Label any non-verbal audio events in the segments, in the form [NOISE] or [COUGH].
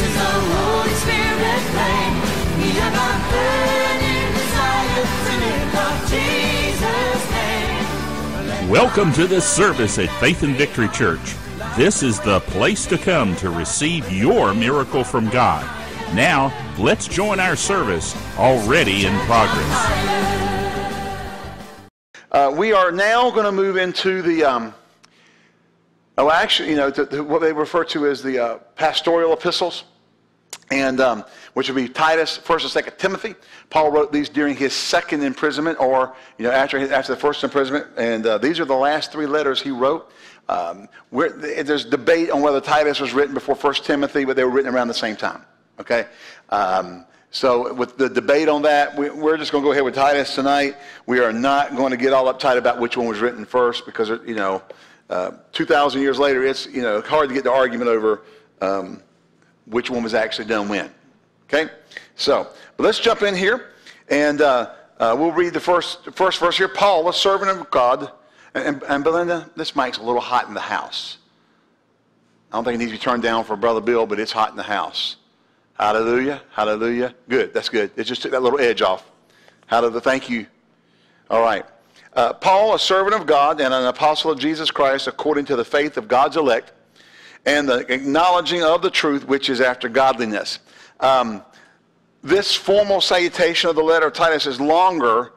is the Holy Spirit flame. We have a burning desire to live up Jesus' name. Welcome to this service at Faith and Victory Church. This is the place to come to receive your miracle from God. Now, let's join our service already in progress. Uh, we are now going to move into the, um, oh, actually, you know, the, the, what they refer to as the uh, pastoral epistles, and um, which would be Titus, First and Second Timothy. Paul wrote these during his second imprisonment, or you know, after his, after the first imprisonment, and uh, these are the last three letters he wrote. Um, there's debate on whether Titus was written before First Timothy, but they were written around the same time. Okay. Um, so with the debate on that, we, are just going to go ahead with Titus tonight. We are not going to get all uptight about which one was written first because, you know, uh, 2,000 years later, it's, you know, hard to get the argument over um, which one was actually done when. Okay? So, but let's jump in here and uh, uh, we'll read the first, first verse here. Paul, a servant of God, and, and Belinda, this mic's a little hot in the house. I don't think it needs to be turned down for Brother Bill, but it's hot in the house. Hallelujah. Hallelujah. Good. That's good. It just took that little edge off. Hallelujah. Thank you. All right. Uh, Paul, a servant of God and an apostle of Jesus Christ, according to the faith of God's elect, and the acknowledging of the truth which is after godliness. Um, this formal salutation of the letter of Titus is longer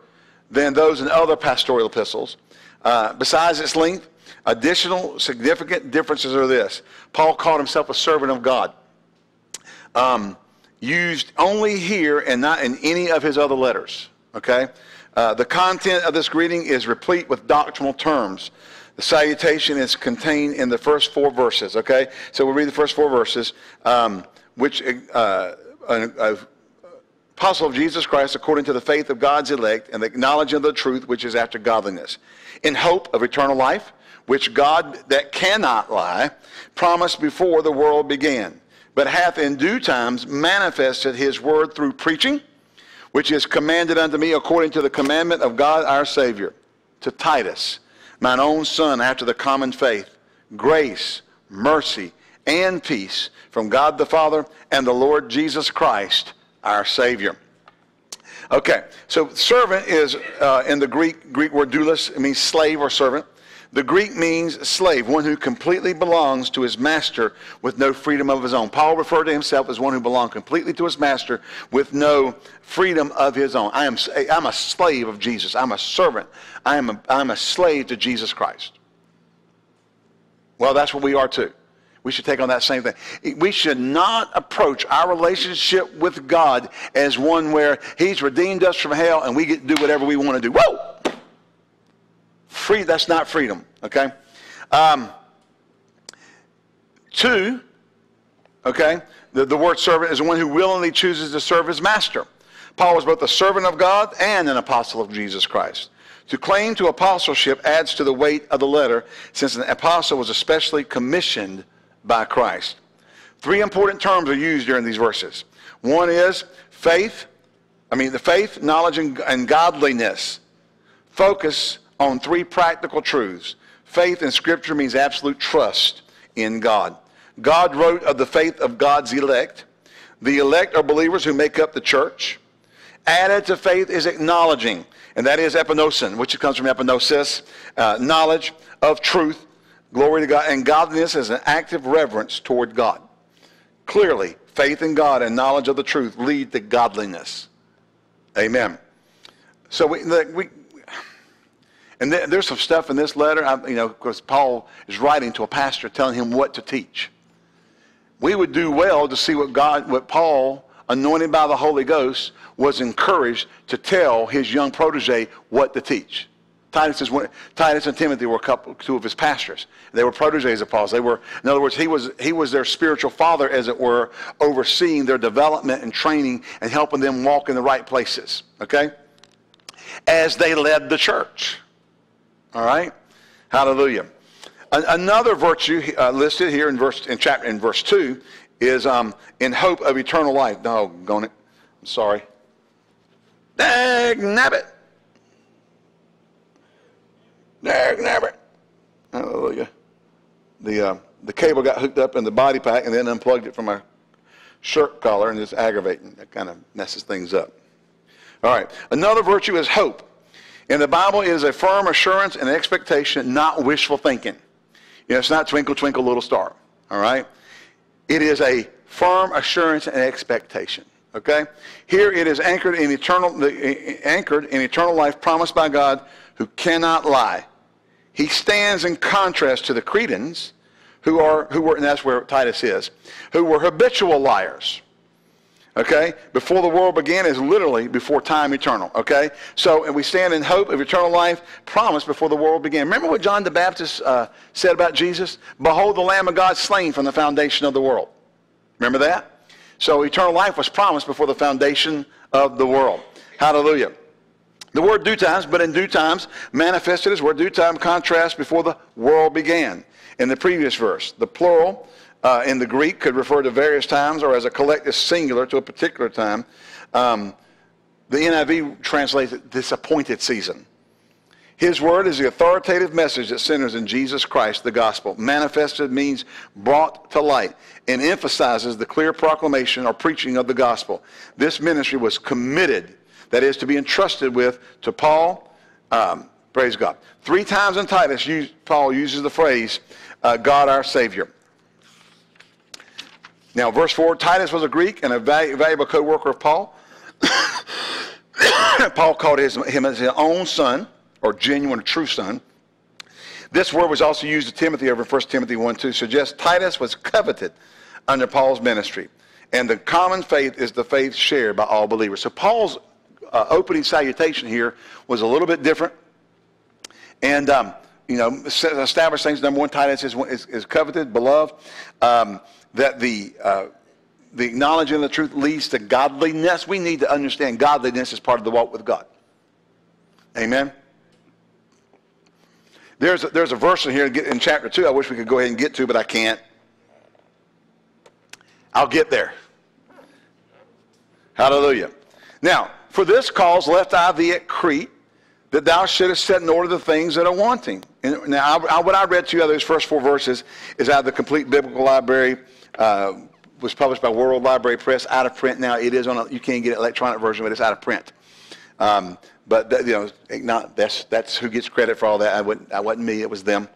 than those in other pastoral epistles. Uh, besides its length, additional significant differences are this. Paul called himself a servant of God um, used only here and not in any of his other letters. Okay? Uh, the content of this greeting is replete with doctrinal terms. The salutation is contained in the first four verses. Okay? So we'll read the first four verses, um, which. Uh, uh, apostle of Jesus Christ according to the faith of God's elect and the knowledge of the truth which is after godliness, in hope of eternal life, which God that cannot lie promised before the world began but hath in due times manifested his word through preaching, which is commanded unto me according to the commandment of God our Savior, to Titus, mine own son after the common faith, grace, mercy, and peace from God the Father and the Lord Jesus Christ, our Savior. Okay, so servant is uh, in the Greek Greek word doulos. It means slave or servant. The Greek means slave, one who completely belongs to his master with no freedom of his own. Paul referred to himself as one who belonged completely to his master with no freedom of his own. I am, eh, I'm a slave of Jesus. I'm a servant. I am a, I'm a slave to Jesus Christ. Well, that's what we are too. We should take on that same thing. We should not approach our relationship with God as one where He's redeemed us from hell and we get to do whatever we want to do. Whoa! Free, that's not freedom, okay? Um, two, okay, the, the word servant is one who willingly chooses to serve his master. Paul was both a servant of God and an apostle of Jesus Christ. To claim to apostleship adds to the weight of the letter, since an apostle was especially commissioned by Christ. Three important terms are used during these verses. One is faith, I mean, the faith, knowledge, and, and godliness. Focus on three practical truths. Faith in Scripture means absolute trust in God. God wrote of the faith of God's elect. The elect are believers who make up the church. Added to faith is acknowledging, and that is epignosin, which comes from epignosis, uh, knowledge of truth, glory to God, and godliness is an active reverence toward God. Clearly, faith in God and knowledge of the truth lead to godliness. Amen. So we, we and th- there's some stuff in this letter, I, you know, because Paul is writing to a pastor telling him what to teach. We would do well to see what God, what Paul, anointed by the Holy Ghost, was encouraged to tell his young protege what to teach. Titus, is one, Titus and Timothy were a couple, two of his pastors. They were proteges of Paul's. They were, in other words, he was, he was their spiritual father, as it were, overseeing their development and training and helping them walk in the right places. Okay? As they led the church. All right? Hallelujah. Another virtue uh, listed here in verse in chapter in verse two is um, in hope of eternal life. No, going it. I'm sorry. Dag nabbit. Dag nabbit. Hallelujah. The uh, the cable got hooked up in the body pack and then unplugged it from my shirt collar and it's aggravating. That kind of messes things up. All right. Another virtue is hope. In the Bible, it is a firm assurance and expectation, not wishful thinking. You know, it's not twinkle, twinkle, little star. All right? It is a firm assurance and expectation. Okay? Here it is anchored in eternal, anchored in eternal life promised by God who cannot lie. He stands in contrast to the Cretans, who are who were, and that's where Titus is, who were habitual liars. Okay? Before the world began is literally before time eternal. Okay? So, and we stand in hope of eternal life promised before the world began. Remember what John the Baptist uh, said about Jesus? Behold the Lamb of God slain from the foundation of the world. Remember that? So eternal life was promised before the foundation of the world. Hallelujah. The word due times, but in due times, manifested as where due time contrast before the world began. In the previous verse, the plural uh, in the Greek could refer to various times or as a collective singular to a particular time. Um, the NIV translates it this appointed season. His word is the authoritative message that centers in Jesus Christ, the gospel. Manifested means brought to light and emphasizes the clear proclamation or preaching of the gospel. This ministry was committed, that is, to be entrusted with to Paul. Um, praise God. Three times in Titus, Paul uses the phrase, uh, God our Savior. Now, verse 4 Titus was a Greek and a valuable co worker of Paul. [COUGHS] Paul called his, him as his own son, or genuine or true son. This word was also used to Timothy over in 1 Timothy 1 2, suggests Titus was coveted under Paul's ministry. And the common faith is the faith shared by all believers. So Paul's uh, opening salutation here was a little bit different. And, um, you know, establish things. Number one, Titus is, is, is coveted, beloved. Um, that the, uh, the acknowledging the truth leads to godliness. We need to understand godliness is part of the walk with God. Amen. There's a, there's a verse in here in chapter 2 I wish we could go ahead and get to, but I can't. I'll get there. Hallelujah. Now, for this cause left I thee at Crete, that thou shouldest set in order the things that are wanting. And now, I, I, what I read to you, of those first four verses, is out of the complete biblical library uh, was published by World Library Press, out of print now. It is on a, you can't get an electronic version, but it's out of print. Um, but that, you know, not, that's that's who gets credit for all that. I wasn't, I wasn't me. It was them.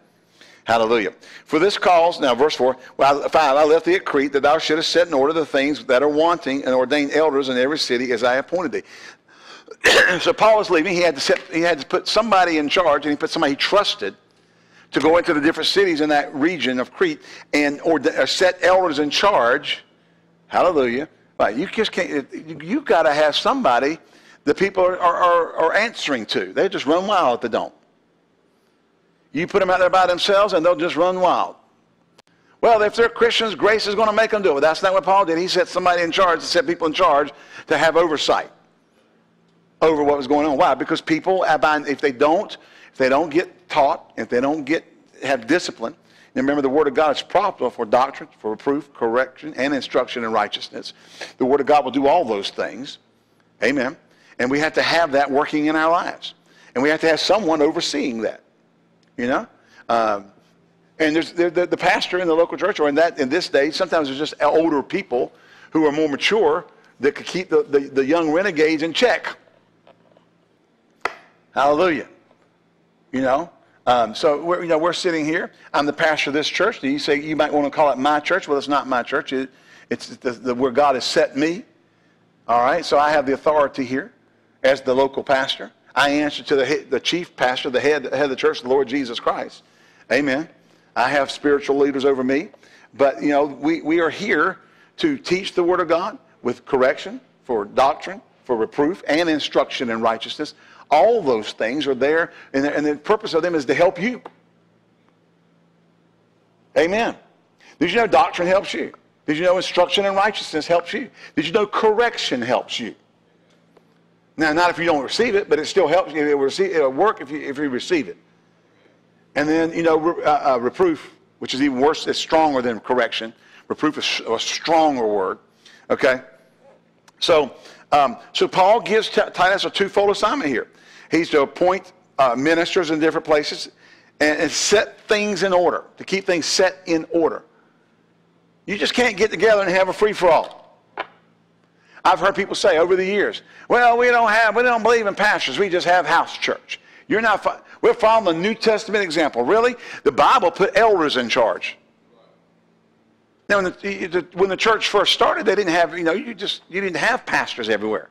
Hallelujah. For this cause, now verse 4, well, 5, I left thee at Crete that thou shouldest set in order the things that are wanting and ordain elders in every city as I appointed thee. [COUGHS] so Paul was leaving. He had, to set, he had to put somebody in charge, and he put somebody he trusted to go into the different cities in that region of Crete and or uh, set elders in charge. Hallelujah. Right. You just can't, you've got to have somebody that people are, are, are answering to. They just run wild if they don't. You put them out there by themselves and they'll just run wild. Well, if they're Christians, grace is going to make them do it. That's not what Paul did. He set somebody in charge, to set people in charge to have oversight over what was going on. Why? Because people, if they don't, if they don't get taught, if they don't get have discipline, and remember the Word of God is profitable for doctrine, for reproof, correction, and instruction in righteousness. The Word of God will do all those things. Amen. And we have to have that working in our lives. And we have to have someone overseeing that. You know? Um, and there's the, the, the, pastor in the local church, or in that in this day, sometimes there's just older people who are more mature that could keep the, the, the young renegades in check. Hallelujah. You know? Um, so we're, you know, we're sitting here. I'm the pastor of this church. You say you might want to call it my church. Well, it's not my church. It, it's the, the, where God has set me. All right. So I have the authority here as the local pastor. I answer to the, the chief pastor, the head, head of the church, the Lord Jesus Christ. Amen. I have spiritual leaders over me. But, you know, we, we are here to teach the Word of God with correction, for doctrine, for reproof, and instruction in righteousness. All those things are there, and the, and the purpose of them is to help you. Amen. Did you know doctrine helps you? Did you know instruction in righteousness helps you? Did you know correction helps you? Now, not if you don't receive it, but it still helps you. It'll, receive, it'll work if you, if you receive it. And then, you know, uh, uh, reproof, which is even worse, it's stronger than correction. Reproof is a stronger word. Okay? So, um, so Paul gives Titus a twofold assignment here. He's to appoint uh, ministers in different places and, and set things in order, to keep things set in order. You just can't get together and have a free for all. I've heard people say over the years, well, we don't have, we don't believe in pastors. We just have house church. You're not, we're following the New Testament example. Really? The Bible put elders in charge. Now, when the, church first started, they didn't have, you know, you just, you didn't have pastors everywhere.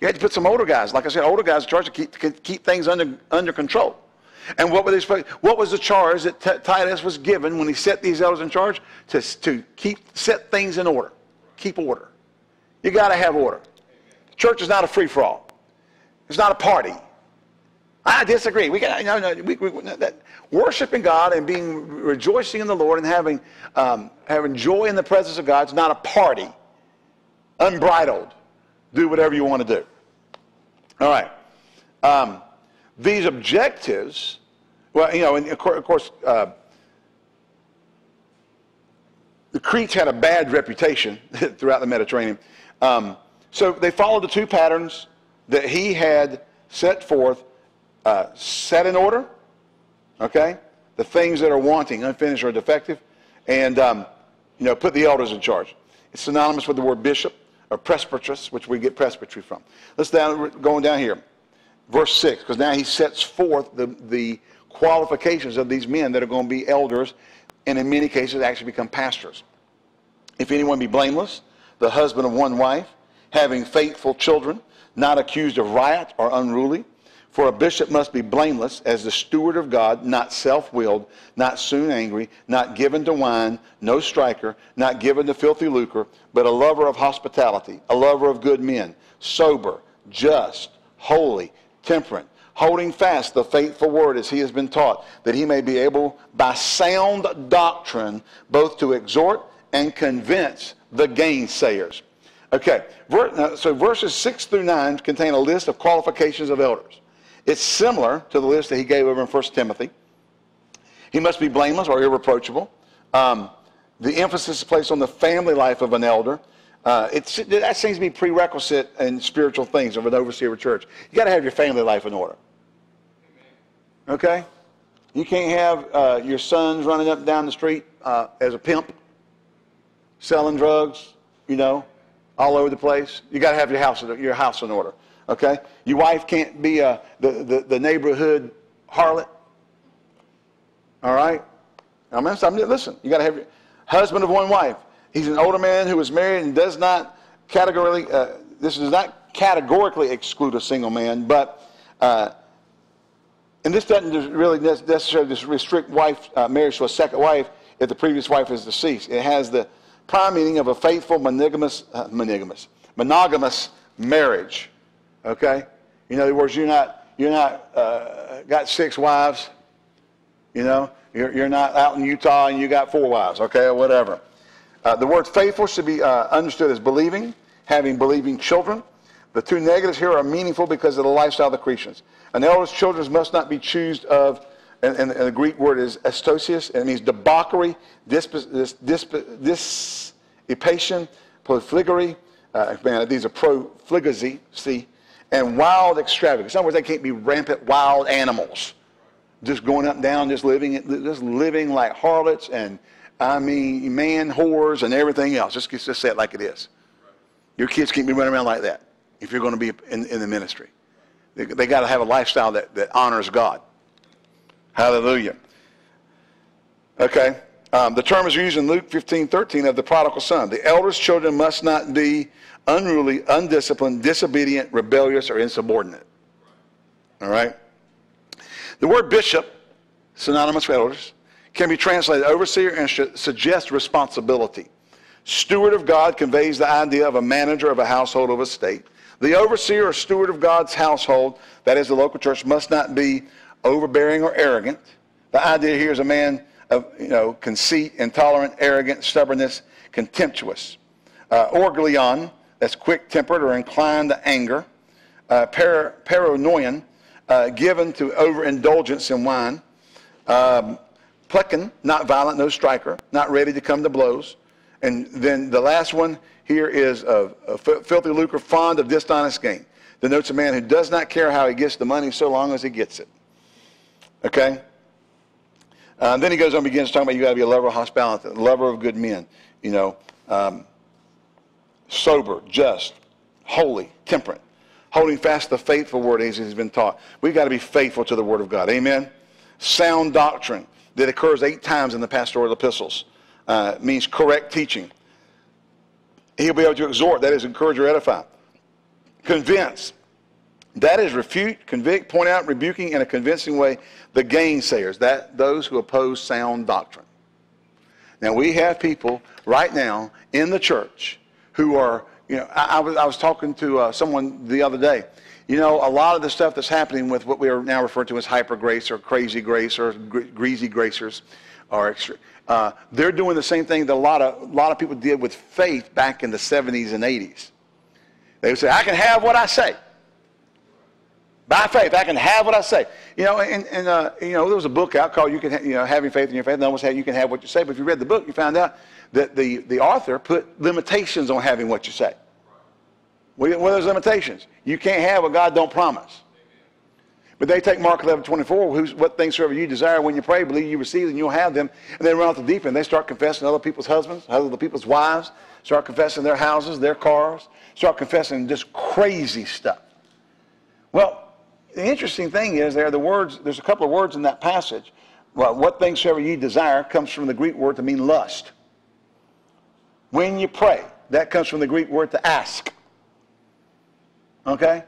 You had to put some older guys, like I said, older guys in charge to keep, to keep things under, under control. And what, were they what was the charge that T- Titus was given when he set these elders in charge? To, to keep, set things in order. Keep order. You got to have order. Church is not a free-for-all. It's not a party. I disagree. We got, no, no, we, we, that, worshiping God and being rejoicing in the Lord and having, um, having joy in the presence of God is not a party. Unbridled. Do whatever you want to do. All right. Um, these objectives, well, you know, and of course, of course uh, the Cretes had a bad reputation [LAUGHS] throughout the Mediterranean. Um, so they followed the two patterns that he had set forth, uh, set in order, okay? The things that are wanting, unfinished, or defective, and, um, you know, put the elders in charge. It's synonymous with the word bishop or presbyteros, which we get presbytery from. Let's down, going down here. Verse 6, because now he sets forth the, the qualifications of these men that are going to be elders and in many cases actually become pastors. If anyone be blameless, the husband of one wife, having faithful children, not accused of riot or unruly. For a bishop must be blameless as the steward of God, not self willed, not soon angry, not given to wine, no striker, not given to filthy lucre, but a lover of hospitality, a lover of good men, sober, just, holy, temperate, holding fast the faithful word as he has been taught, that he may be able by sound doctrine both to exhort and convince the gainsayers. Okay, so verses 6 through 9 contain a list of qualifications of elders. It's similar to the list that he gave over in 1 Timothy. He must be blameless or irreproachable. Um, the emphasis is placed on the family life of an elder. Uh, that seems to be prerequisite in spiritual things of an overseer of a church. You got to have your family life in order. Okay? You can't have uh, your sons running up and down the street uh, as a pimp, selling drugs, you know, all over the place. You got to have your house, your house in order. Okay? Your wife can't be a, the, the, the neighborhood harlot. All right? I mean, listen, you got to have your husband of one wife. He's an older man who is married and does not categorically, uh, this does not categorically exclude a single man, but, uh, and this doesn't really necessarily restrict wife uh, marriage to a second wife if the previous wife is deceased. It has the prime meaning of a faithful monogamous, uh, monogamous, monogamous marriage. Okay? In other words, you're not, you're not uh, got six wives. You know, you're, you're not out in Utah and you got four wives, okay, or whatever. Uh, the word faithful should be uh, understood as believing, having believing children. The two negatives here are meaningful because of the lifestyle of the Cretans. An elder's children must not be choosed of, and, and, and, the Greek word is estosius, and it means debauchery, dissipation, profligacy, uh, man, these are profligacy, see, and wild extravagance. In other words, they can't be rampant wild animals, just going up and down, just living, just living like harlots and I mean, man whores and everything else. Just, just say it like it is. Your kids can't be running around like that if you're going to be in, in the ministry. They, they got to have a lifestyle that, that honors God. Hallelujah. Okay. Um, the term is used in Luke 15, 13 of the prodigal son. The eldest children must not be unruly, undisciplined, disobedient, rebellious, or insubordinate. All right? The word bishop, synonymous with elders, can be translated overseer and suggests responsibility. Steward of God conveys the idea of a manager of a household of a state. The overseer or steward of God's household, that is the local church, must not be overbearing or arrogant. The idea here is a man of you know, conceit, intolerant, arrogant, stubbornness, contemptuous. Uh, orgullion, that's quick-tempered or inclined to anger. Uh, par- paranoian, uh, given to overindulgence in wine. Um, not violent, no striker, not ready to come to blows. And then the last one here is a, a filthy lucre, fond of dishonest gain. Denotes a man who does not care how he gets the money so long as he gets it. Okay? Uh, then he goes on and begins talking about you got to be a lover of hospitality, a lover of good men. You know, um, sober, just, holy, temperate, holding fast the faithful word as has been taught. We've got to be faithful to the word of God. Amen. Sound doctrine that occurs eight times in the pastoral epistles uh, means correct teaching. He'll be able to exhort, that is, encourage or edify. Convince, that is refute, convict, point out, rebuking in a convincing way the gainsayers, that those who oppose sound doctrine. Now we have people right now in the church who are, you know, I, I was, I was talking to uh, someone the other day. You know, a lot of the stuff that's happening with what we are now referring to as hyper grace or crazy grace or gre- greasy gracers, or extra, uh, they're doing the same thing that a lot of a lot of people did with faith back in the 70s and 80s. They would say, "I can have what I say." By faith, I can have what I say. You know, and, and uh, you know, there was a book out called "You Can," ha- you know, having faith in your faith. And almost had "You Can Have What You Say." But if you read the book, you found out that the the author put limitations on having what you say. What are those limitations? You can't have what God don't promise. But they take Mark 11, 24, who's, what things soever you desire when you pray, believe you receive, and you'll have them. And they run off the deep end. They start confessing other people's husbands, other people's wives, start confessing their houses, their cars, start confessing just crazy stuff. Well, the interesting thing is there the words, there's a couple of words in that passage. Well, what things soever ye desire comes from the Greek word to mean lust. When you pray, that comes from the Greek word to ask. Okay?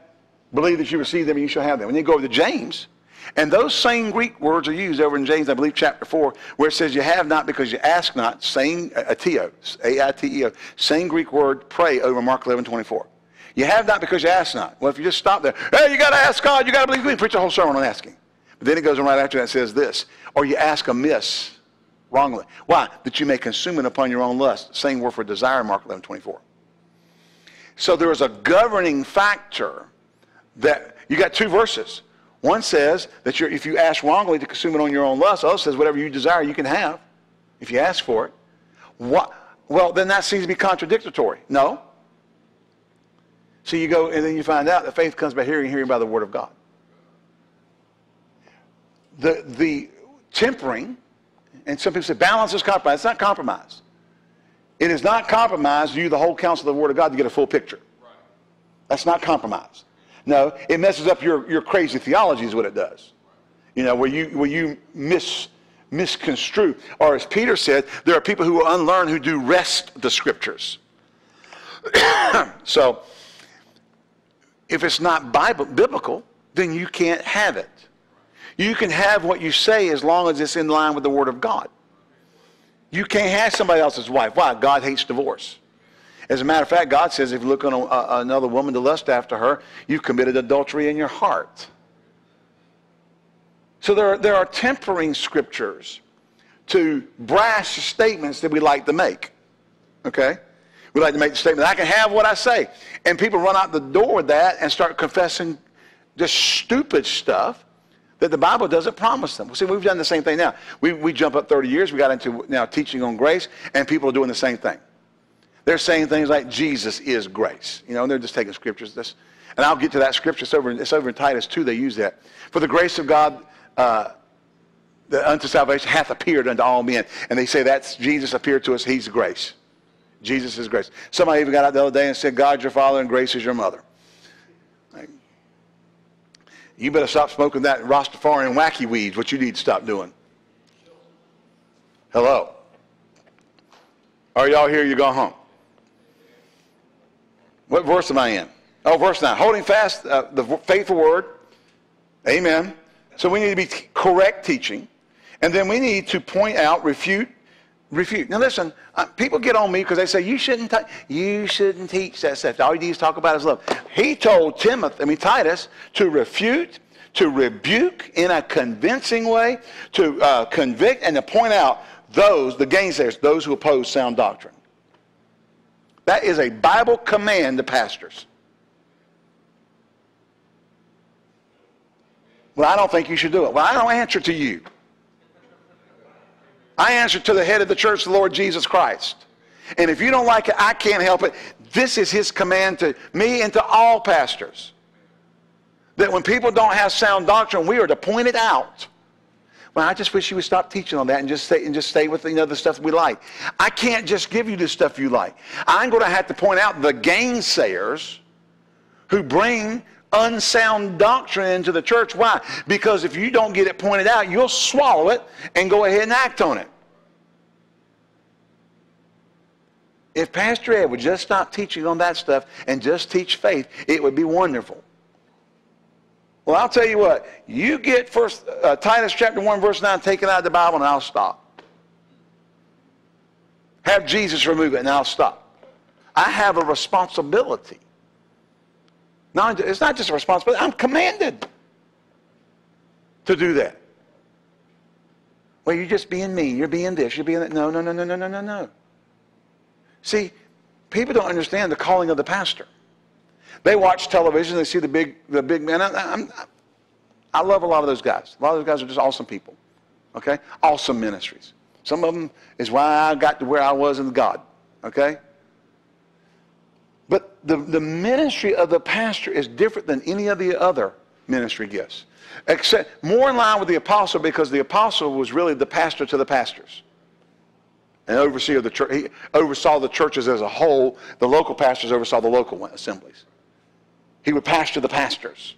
Believe that you receive them and you shall have them. And you go over to James, and those same Greek words are used over in James, I believe, chapter 4, where it says, You have not because you ask not, same, uh, aiteo, A-I-T-E-O, same Greek word, pray over Mark 11, 24. You have not because you ask not. Well, if you just stop there, hey, you got to ask God, you got to believe me, preach a whole sermon on asking. But then it goes on right after that and says this, or you ask amiss, wrongly. Why? That you may consume it upon your own lust. Same word for desire, Mark 11, 24. So there is a governing factor that you got two verses. One says that if you ask wrongly to consume it on your own lust, the other says whatever you desire you can have if you ask for it. What? Well, then that seems to be contradictory. No. So you go and then you find out that faith comes by hearing, hearing by the word of God. The, the tempering, and some people say balance is compromise. It's not compromise. It is not compromise to use the whole counsel of the word of God to get a full picture. That's not compromise. No, it messes up your, your crazy theology is what it does. You know, where you, where you mis, misconstrue. Or as Peter said, there are people who are unlearned who do rest the scriptures. [COUGHS] so, if it's not Bible, biblical, then you can't have it. You can have what you say as long as it's in line with the Word of God. You can't have somebody else's wife. Why? God hates divorce. As a matter of fact, God says if you look on a, another woman to lust after her, you've committed adultery in your heart. So there are, there are tempering scriptures to brash statements that we like to make. Okay? We like to make the statement, I can have what I say. And people run out the door with that and start confessing just stupid stuff that the Bible doesn't promise them. See, we've done the same thing now. We, we jump up 30 years. We got into now teaching on grace, and people are doing the same thing. They're saying things like Jesus is grace. You know, and they're just taking scriptures. This, and I'll get to that scripture. It's over, it's over in Titus 2. They use that. For the grace of God uh, the, unto salvation hath appeared unto all men. And they say that's Jesus appeared to us. He's grace. Jesus is grace. Somebody even got out the other day and said, God's your father and grace is your mother. You better stop smoking that Rastafarian wacky weeds, what you need to stop doing. Hello. Are y'all here? You go home. What verse am I in? Oh, verse 9. Holding fast uh, the faithful word. Amen. So we need to be correct teaching. And then we need to point out, refute, refute. Now listen, uh, people get on me because they say, you shouldn't, you shouldn't teach that stuff. All you need to talk about is love. He told Timothy, I mean Titus, to refute, to rebuke in a convincing way, to uh, convict, and to point out those, the gainsayers, those who oppose sound doctrine. That is a Bible command to pastors. Well, I don't think you should do it. Well, I don't answer to you. I answer to the head of the church, the Lord Jesus Christ. And if you don't like it, I can't help it. This is his command to me and to all pastors. That when people don't have sound doctrine, we are to point it out. Well, I just wish you would stop teaching on that and just stay and just stay with you know the stuff we like. I can't just give you the stuff you like. I'm going to have to point out the gainsayers who bring unsound doctrine into the church. Why? Because if you don't get it pointed out, you'll swallow it and go ahead and act on it. If Pastor Ed would just stop teaching on that stuff and just teach faith, it would be wonderful. Well, I'll tell you what. You get first uh, Titus chapter 1 verse 9 taken out of the Bible and I'll stop. Have Jesus remove it and I'll stop. I have a responsibility. Not, it's not just a responsibility. I'm commanded to do that. Well, you're just being mean. You're being this. You're being that. No, no, no, no, no, no, no, no. See, people don't understand the calling of the pastor. They watch television. They see the big, the big men. I, I'm, I love a lot of those guys. A lot of those guys are just awesome people. Okay, awesome ministries. Some of them is why I got to where I was in God. Okay. But the, the ministry of the pastor is different than any of the other ministry gifts. Except more in line with the apostle because the apostle was really the pastor to the pastors. And overseer of the church, he oversaw the churches as a whole. The local pastors oversaw the local assemblies. He would pastor the pastors.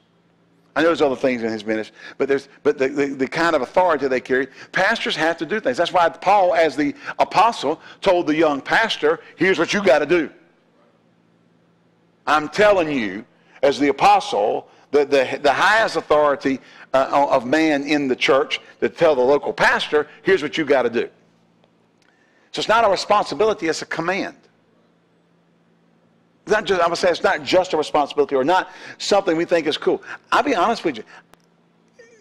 I know there's other things in his ministry, but there's but the, the, the, kind of authority they carry, pastors have to do things. That's why Paul, as the apostle, told the young pastor, here's what you got to do. I'm telling you, as the apostle, the, the, the highest authority uh, of man in the church to tell the local pastor, here's what you got to do. So it's not a responsibility, it's a command. It's not just, I'm going to say it's not just a responsibility or not something we think is cool. I'll be honest with you.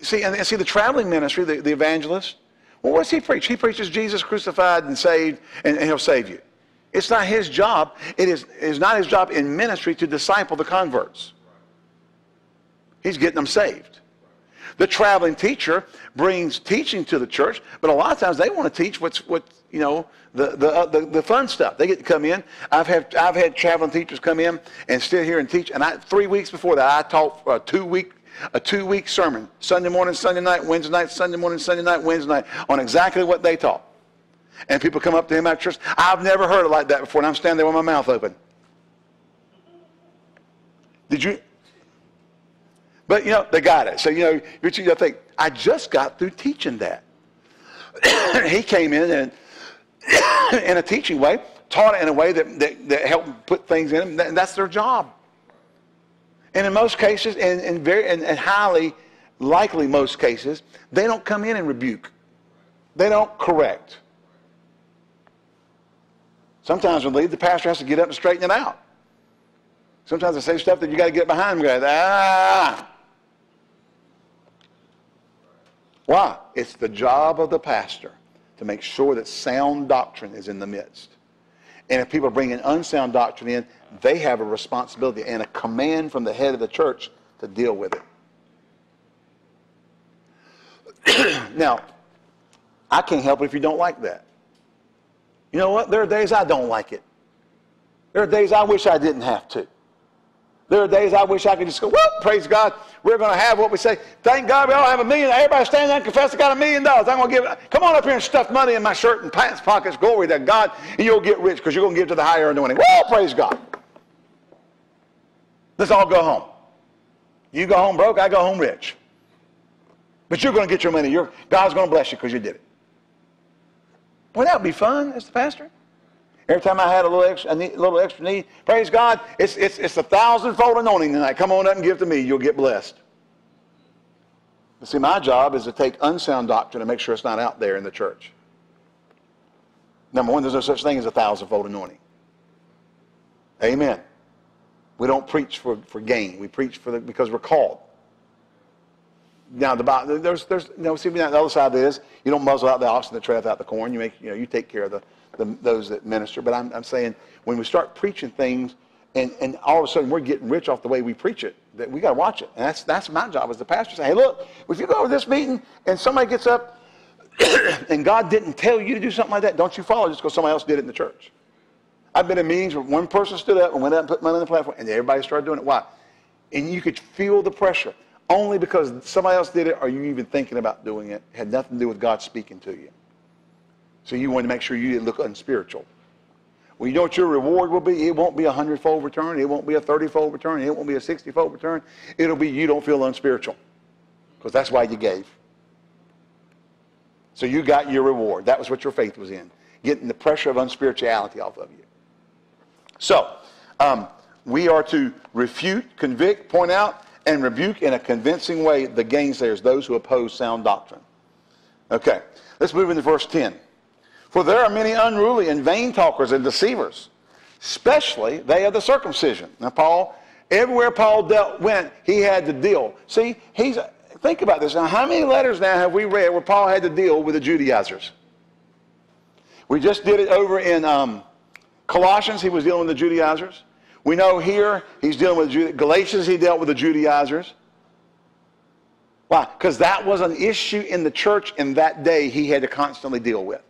See, and see the traveling ministry, the, the evangelist, well, what does he preach? He preaches Jesus crucified and saved, and, and he'll save you. It's not his job. It is, it is not his job in ministry to disciple the converts. He's getting them saved. The traveling teacher brings teaching to the church, but a lot of times they want to teach what's what you know the the, uh, the, the fun stuff. They get to come in. I've had I've had traveling teachers come in and sit here and teach. And I, three weeks before that, I taught a two week a two week sermon Sunday morning, Sunday night, Wednesday night, Sunday morning, Sunday night, Wednesday night on exactly what they taught. And people come up to him after church. I've never heard it like that before, and I'm standing there with my mouth open. Did you? But you know, they got it. So you know, you think, I just got through teaching that. [COUGHS] he came in and [COUGHS] in a teaching way, taught it in a way that, that, that helped put things in them, and that's their job. And in most cases, and, and very and, and highly likely most cases, they don't come in and rebuke. They don't correct. Sometimes when leave, the pastor has to get up and straighten it out. Sometimes they say stuff that you got to get behind them. Go, ah. Why? It's the job of the pastor to make sure that sound doctrine is in the midst. And if people bring in unsound doctrine in, they have a responsibility and a command from the head of the church to deal with it. [CLEARS THROAT] now, I can't help it if you don't like that. You know what? There are days I don't like it. There are days I wish I didn't have to. There are days I wish I could just go, well, praise God, we're going to have what we say. Thank God we all have a million. Everybody stand there and confess I got a million dollars. I'm going to give, it. come on up here and stuff money in my shirt and pants pockets. Glory to God. And you'll get rich because you're going to give to the higher anointing. Well, praise God. Let's all go home. You go home broke, I go home rich. But you're going to get your money. You're, God's going to bless you because you did it. Boy, that would be fun as the pastor. Every time I had a little extra, a little extra need, praise God, it's, it's, it's a thousand-fold anointing tonight. Come on up and give to me. You'll get blessed. But see, my job is to take unsound doctrine and make sure it's not out there in the church. Number one, there's no such thing as a thousand-fold anointing. Amen. We don't preach for, for gain. We preach for the, because we're called. Now, the, there's, there's, you know, see, the other side is you don't muzzle out the oxen that treadeth out the corn. You make, you know, you take care of the, the those that minister. But I'm, I'm saying when we start preaching things, and, and all of a sudden we're getting rich off the way we preach it, that we got to watch it. And that's, that's my job as the pastor. Say, hey, look, if you go to this meeting and somebody gets up [COUGHS] and God didn't tell you to do something like that, don't you follow just because somebody else did it in the church. I've been in meetings where one person stood up and went up and put money on the platform, and everybody started doing it. Why? And you could feel the pressure only because somebody else did it or you even thinking about doing it. it had nothing to do with God speaking to you. So you wanted to make sure you didn't look unspiritual. Well, you know what your reward will be? It won't be a hundredfold return. It won't be a thirty-fold return. It won't be a sixty-fold return. It'll be you don't feel unspiritual because that's why you gave. So you got your reward. That was what your faith was in, getting the pressure of unspirituality off of you. So um, we are to refute, convict, point out, and rebuke in a convincing way the gainsayers, those who oppose sound doctrine. Okay, let's move into verse 10. For there are many unruly and vain talkers and deceivers, especially they of the circumcision. Now, Paul, everywhere Paul dealt, went, he had to deal. See, he's think about this. Now, how many letters now have we read where Paul had to deal with the Judaizers? We just did it over in um, Colossians. He was dealing with the Judaizers. We know here he's dealing with Galatians. He dealt with the Judaizers. Why? Because that was an issue in the church in that day he had to constantly deal with.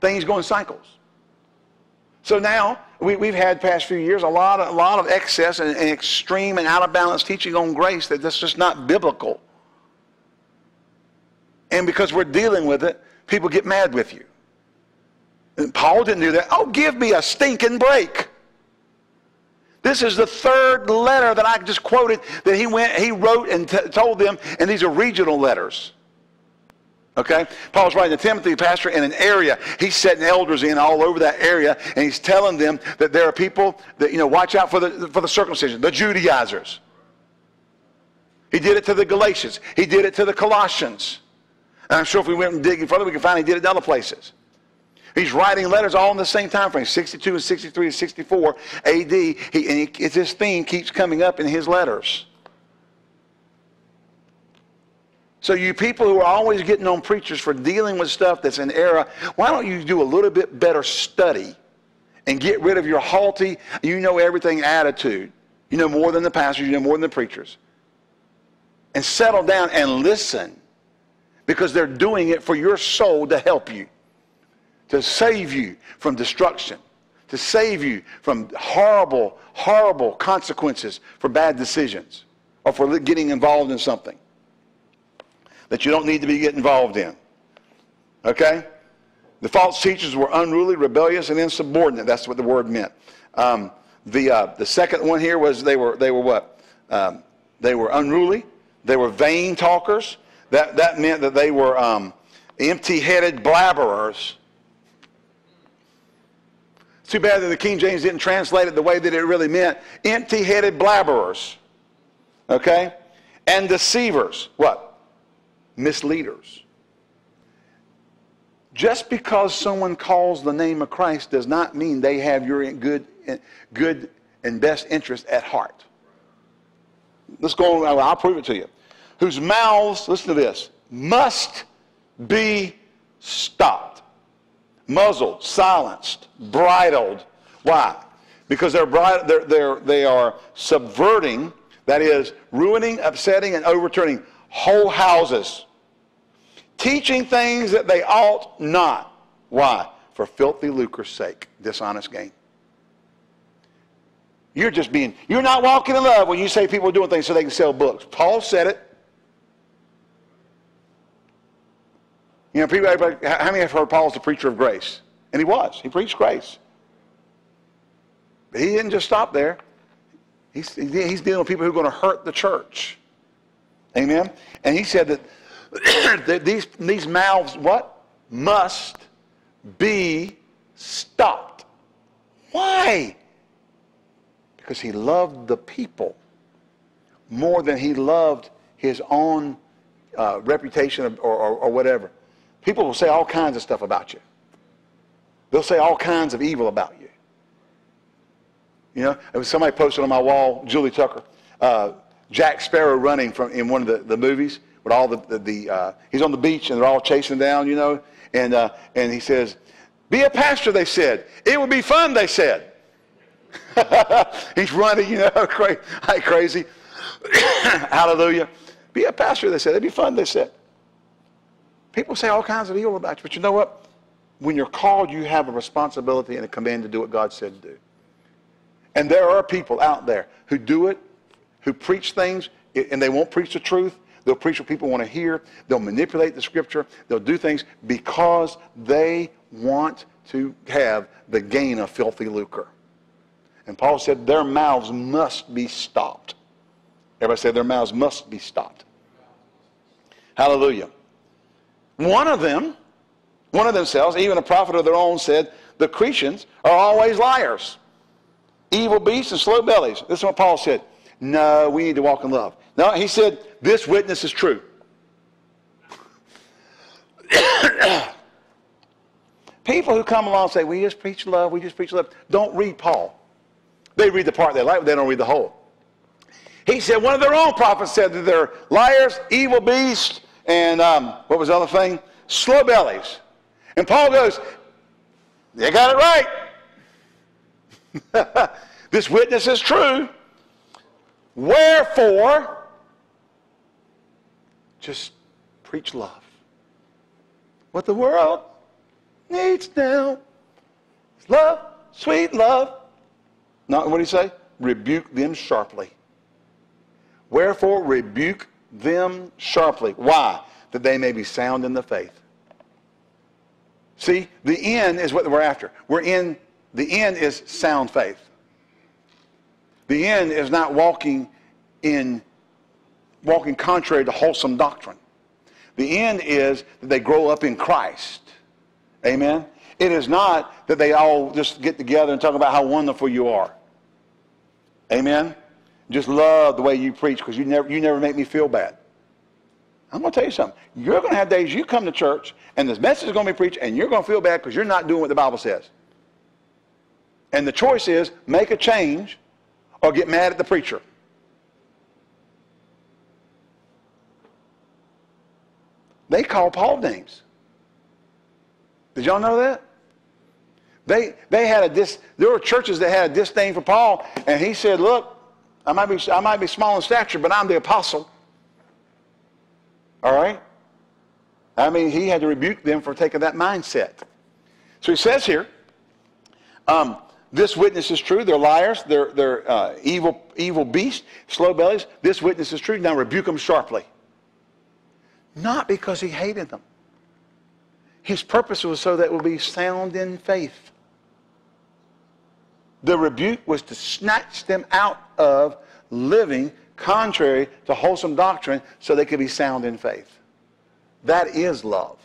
Things go in cycles. So now we, we've had past few years a lot of, a lot of excess and, and extreme and out of balance teaching on grace that that's just not biblical. And because we're dealing with it, people get mad with you. And Paul didn't do that. Oh, give me a stinking break. This is the third letter that I just quoted that he went, he wrote and told them, and these are regional letters. Okay? Paul's writing to Timothy, pastor in an area. He's setting elders in all over that area, and he's telling them that there are people that, you know, watch out for the, for the circumcision, the Judaizers. He did it to the Galatians. He did it to the Colossians. And I'm sure if we went and dig further, we can find he did it in other places. He's writing letters all in the same time frame, 62 and 63 and 64 AD. He, and he, this theme keeps coming up in his letters. So you people who are always getting on preachers for dealing with stuff that's in error, why don't you do a little bit better study and get rid of your haughty, you know everything attitude. You know more than the pastors, you know more than the preachers. And settle down and listen because they're doing it for your soul to help you to save you from destruction, to save you from horrible, horrible consequences for bad decisions or for getting involved in something that you don't need to be getting involved in. Okay? The false teachers were unruly, rebellious, and insubordinate. That's what the word meant. Um, the, uh, the second one here was they were, they were what? Um, they were unruly. They were vain talkers. That, that meant that they were um, empty-headed blabberers it's too bad that the King James didn't translate it the way that it really meant. Empty headed blabberers. Okay? And deceivers. What? Misleaders. Just because someone calls the name of Christ does not mean they have your good, good and best interest at heart. Let's go on. I'll prove it to you. Whose mouths, listen to this, must be stopped muzzled, silenced, bridled. Why? Because they're, they're, they're, they are subverting, that is, ruining, upsetting, and overturning whole houses. Teaching things that they ought not. Why? For filthy lucre's sake, dishonest gain. You're just being, you're not walking in love when you say people are doing things so they can sell books. Paul said it. You know, people, how many have heard Paul as the preacher of grace? And he was. He preached grace. But he didn't just stop there. He's, he's dealing with people who are going to hurt the church. Amen? And he said that, [COUGHS] that these, these mouths, what? Must be stopped. Why? Because he loved the people more than he loved his own uh, reputation or, or, or whatever. People will say all kinds of stuff about you. They'll say all kinds of evil about you. You know, somebody posted on my wall, Julie Tucker, uh, Jack Sparrow running from in one of the, the movies with all the, the, the uh, he's on the beach and they're all chasing down, you know, and, uh, and he says, be a pastor, they said. It would be fun, they said. [LAUGHS] he's running, you know, [LAUGHS] crazy. crazy. [COUGHS] Hallelujah. Be a pastor, they said. It'd be fun, they said. People say all kinds of evil about you, but you know what? When you're called, you have a responsibility and a command to do what God said to do. And there are people out there who do it, who preach things, and they won't preach the truth. They'll preach what people want to hear. They'll manipulate the scripture. They'll do things because they want to have the gain of filthy lucre. And Paul said their mouths must be stopped. Everybody say their mouths must be stopped. Hallelujah. One of them, one of themselves, even a prophet of their own, said, the Cretans are always liars, evil beasts and slow bellies. This is what Paul said. No, we need to walk in love. No, he said, this witness is true. [COUGHS] People who come along and say, we just preach love, we just preach love, don't read Paul. They read the part they like, but they don't read the whole. He said one of their own prophets said that they're liars, evil beasts, and um, what was the other thing? Slow bellies. And Paul goes, they got it right. [LAUGHS] this witness is true. Wherefore, just preach love. What the world needs now is love, sweet love. Not what do you say? Rebuke them sharply. Wherefore, rebuke them sharply. Why? That they may be sound in the faith. See, the end is what we're after. We're in, the end is sound faith. The end is not walking in, walking contrary to wholesome doctrine. The end is that they grow up in Christ. Amen? It is not that they all just get together and talk about how wonderful you are. Amen? Just love the way you preach because you never, you never make me feel bad. I'm going to tell you something. You're going to have days you come to church and this message is going to be preached and you're going to feel bad because you're not doing what the Bible says. And the choice is make a change or get mad at the preacher. They call Paul names. Did y'all know that? They, they had a dis, there were churches that had a disdain for Paul, and he said, look, I might, be, I might be small in stature, but I'm the apostle. All right? I mean, he had to rebuke them for taking that mindset. So he says here, um, this witness is true. They're liars. They're, they're uh, evil, evil beasts, slow bellies. This witness is true. Now rebuke them sharply. Not because he hated them. His purpose was so that it would be sound in faith. The rebuke was to snatch them out of living contrary to wholesome doctrine so they could be sound in faith. That is love.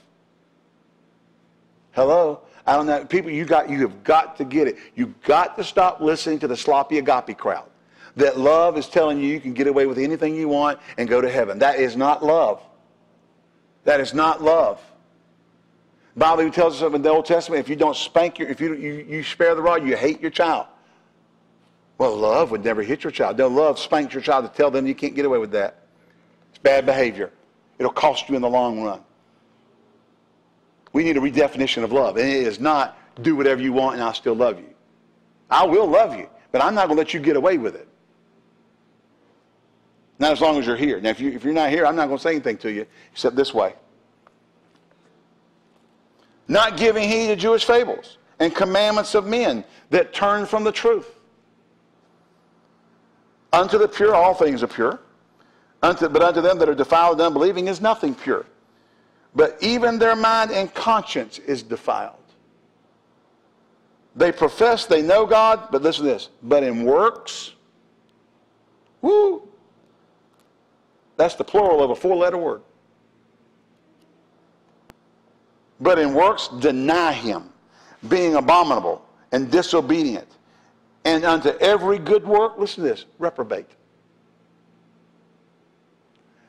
Hello? I don't know. People, you got you have got to get it. You've got to stop listening to the sloppy agape crowd. That love is telling you you can get away with anything you want and go to heaven. That is not love. That is not love. Bible tells us in the Old Testament, if you don't spank your, if you, you, you spare the rod, you hate your child. Well, love would never hit your child. No, love spanks your child to tell them you can't get away with that. It's bad behavior. It'll cost you in the long run. We need a redefinition of love. And it is not do whatever you want and I'll still love you. I will love you, but I'm not going to let you get away with it. Not as long as you're here. Now, if, you, if you're not here, I'm not going to say anything to you except this way. Not giving heed to Jewish fables and commandments of men that turn from the truth. Unto the pure, all things are pure. Unto, but unto them that are defiled and unbelieving is nothing pure. But even their mind and conscience is defiled. They profess they know God, but listen to this. But in works, woo, that's the plural of a four letter word. But in works, deny him, being abominable and disobedient. And unto every good work, listen to this, reprobate.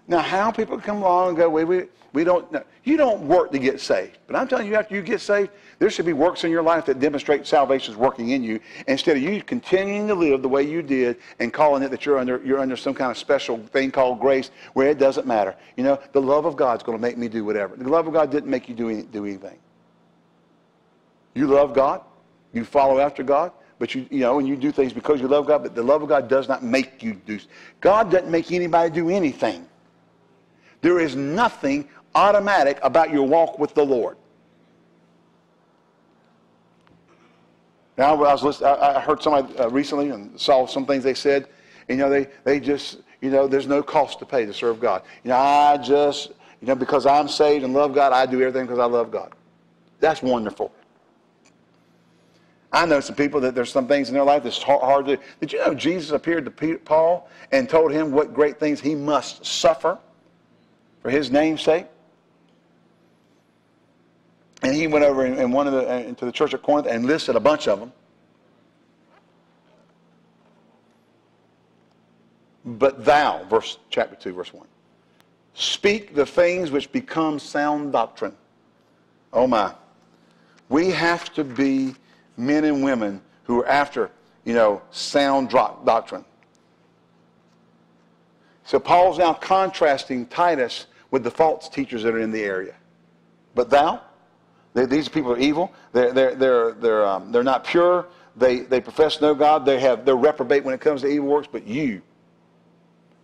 Now, how people come along and go, we, we, we don't know. You don't work to get saved. But I'm telling you, after you get saved, there should be works in your life that demonstrate salvation is working in you. Instead of you continuing to live the way you did and calling it that you're under, you're under some kind of special thing called grace where it doesn't matter. You know, the love of God's going to make me do whatever. The love of God didn't make you do, any, do anything. You love God. You follow after God. But you, you know, and you do things because you love God, but the love of God does not make you do. God doesn't make anybody do anything. There is nothing automatic about your walk with the Lord. Now, I was listening, I heard somebody uh, recently and saw some things they said. You know, they, they just, you know, there's no cost to pay to serve God. You know, I just, you know, because I'm saved and love God, I do everything because I love God. That's wonderful. I know some people that there's some things in their life that's hard, hard to. Did you know Jesus appeared to Peter, Paul and told him what great things he must suffer for his name's sake? And he went over and one of the, uh, into the church of Corinth and listed a bunch of them. But thou, verse chapter 2, verse 1, speak the things which become sound doctrine. Oh my. We have to be men and women who are after, you know, sound doctrine. So Paul's now contrasting Titus with the false teachers that are in the area. But thou, they, these people are evil. They're, they're, they're, they're, um, they're not pure. They, they profess no God. They have, they're reprobate when it comes to evil works. But you,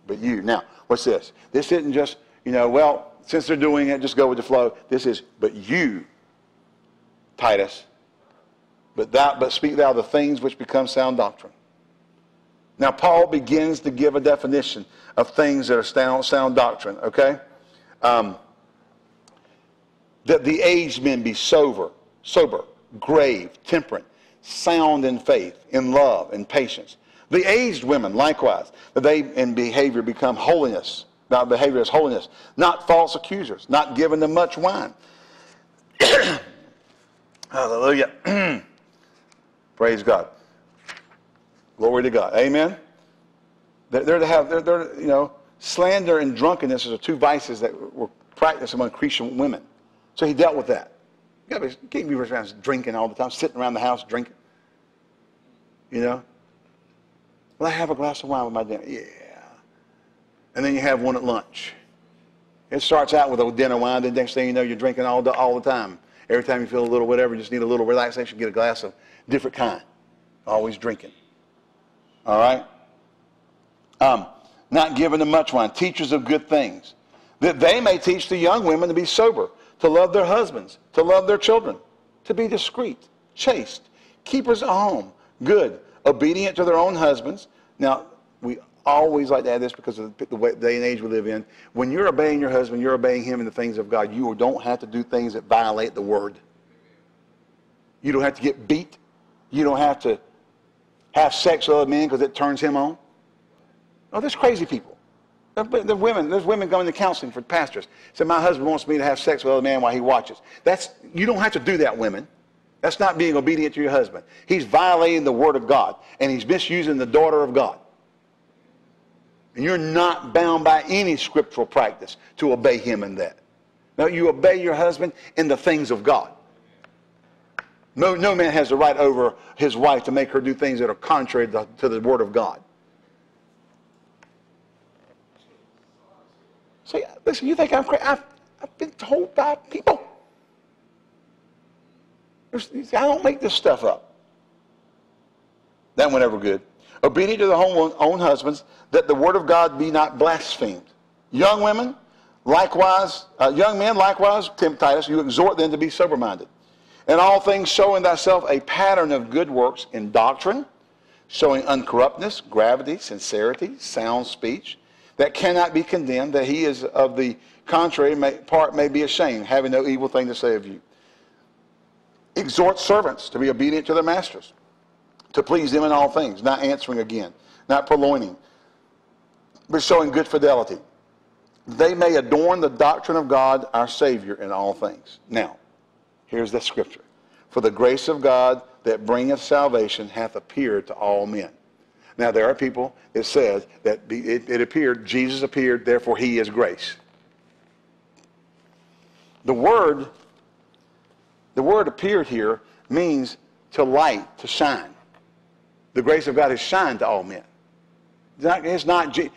but you. Now, what's this? This isn't just, you know, well, since they're doing it, just go with the flow. This is, but you, Titus, but thou, but speak thou the things which become sound doctrine. Now, Paul begins to give a definition of things that are sound, sound doctrine, okay? Um, that the aged men be sober, sober, grave, temperate, sound in faith, in love, in patience. The aged women, likewise, that they in behavior become holiness, not behavior as holiness, not false accusers, not given to much wine. [COUGHS] Hallelujah. [CLEARS THROAT] Praise God. Glory to God. Amen. They're, they're to have, they're, they're, you know, slander and drunkenness are two vices that were practiced among Christian women. So he dealt with that. You gotta can't be around drinking all the time, sitting around the house drinking. You know? Well, I have a glass of wine with my dinner. Yeah. And then you have one at lunch. It starts out with a dinner wine, then next thing you know, you're drinking all the, all the time. Every time you feel a little whatever, you just need a little relaxation, get a glass of different kind. Always drinking. All right? Um, not giving them much wine. Teachers of good things. That they may teach the young women to be sober, to love their husbands, to love their children, to be discreet, chaste, keepers at home, good, obedient to their own husbands. Now, we always like to add this because of the way, day and age we live in. When you're obeying your husband, you're obeying him in the things of God. You don't have to do things that violate the word. You don't have to get beat. You don't have to have sex with other men because it turns him on. Oh, there's crazy people. The women, there's women going to counseling for pastors. Say, my husband wants me to have sex with other man while he watches. That's, you don't have to do that, women. That's not being obedient to your husband. He's violating the word of God, and he's misusing the daughter of God. And you're not bound by any scriptural practice to obey him in that. No, you obey your husband in the things of God. No, no man has the right over his wife to make her do things that are contrary to the word of God. See, listen, you think I'm crazy? I've, I've been told by people. I don't make this stuff up. That went ever good. Obedient to their own, own husbands, that the word of God be not blasphemed. Young women, likewise, uh, young men, likewise, Tim Titus, you exhort them to be sober-minded. In all things, showing thyself a pattern of good works in doctrine, showing uncorruptness, gravity, sincerity, sound speech, that cannot be condemned, that he is of the contrary may, part may be ashamed, having no evil thing to say of you. Exhort servants to be obedient to their masters, to please them in all things, not answering again, not purloining, but showing good fidelity. They may adorn the doctrine of God, our Savior, in all things. Now, here's the scripture. For the grace of God that bringeth salvation hath appeared to all men. Now, there are people that says that it, it appeared, Jesus appeared, therefore he is grace. The word, the word appeared here means to light, to shine. The grace of God has shined to all men. It's not, it is not, a,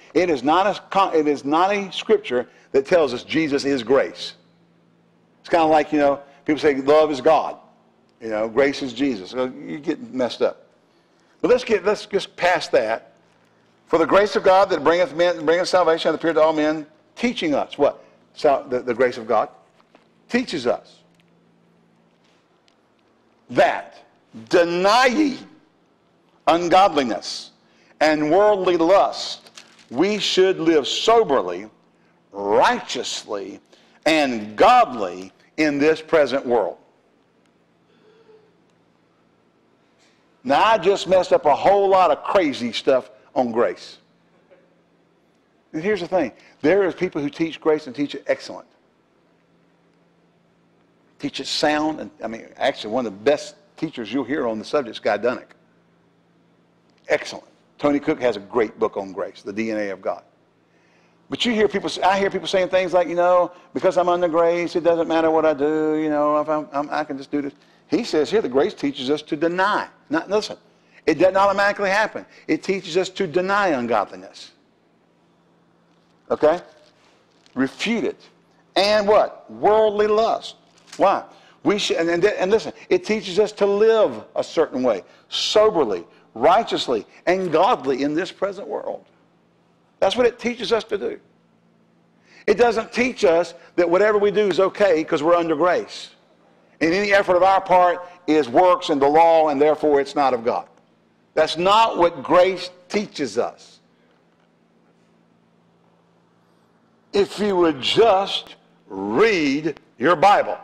it is not a scripture that tells us Jesus is grace. It's kind of like, you know, people say love is God. You know, grace is Jesus. You get messed up. But let's get let's just past that. For the grace of God that bringeth men bringeth salvation hath appeared to all men, teaching us what? So the, the grace of God teaches us that deny ye ungodliness and worldly lust, we should live soberly, righteously, and godly in this present world. Now, I just messed up a whole lot of crazy stuff on grace. And here's the thing there is people who teach grace and teach it excellent. Teach it sound. And I mean, actually, one of the best teachers you'll hear on the subject is Guy Duininck. Excellent. Tony Cook has a great book on grace, The DNA of God. But you hear people, I hear people saying things like, you know, because I'm under grace, it doesn't matter what I do, you know, if I'm, I'm, i can just do this. He says here the grace teaches us to deny. Not, listen, it doesn't automatically happen. It teaches us to deny ungodliness. Okay? Refute it. And what? Worldly lust. Why? We should, and, and, and listen, it teaches us to live a certain way, soberly, righteously, and godly in this present world. That's what it teaches us to do. It doesn't teach us that whatever we do is okay because we're under grace. And any effort of our part is works and the law and therefore it's not of God. That's not what grace teaches us. If you would just read your Bible,